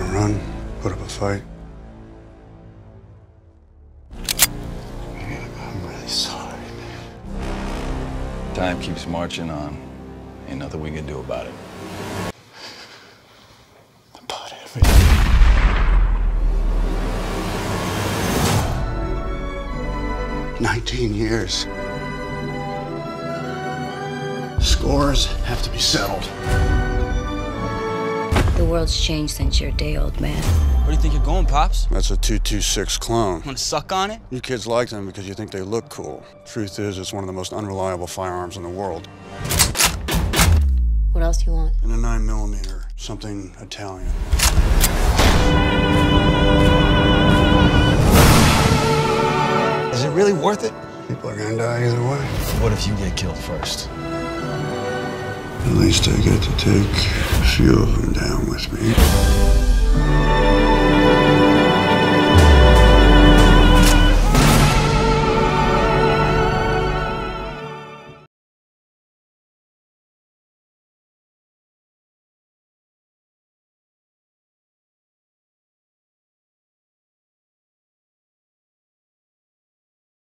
run, put up a fight. I'm really sorry, man. Time keeps marching on. Ain't nothing we can do about it. About everything. Nineteen years. Scores have to be settled. The world's changed since your day, old man. Where do you think you're going, Pops? That's a 226 clone. Want to suck on it? You kids like them because you think they look cool. Truth is, it's one of the most unreliable firearms in the world. What else do you want? And a 9 millimeter, something Italian. Is it really worth it? People are gonna die either way. What if you get killed first? At least I get to take a few of them down with me.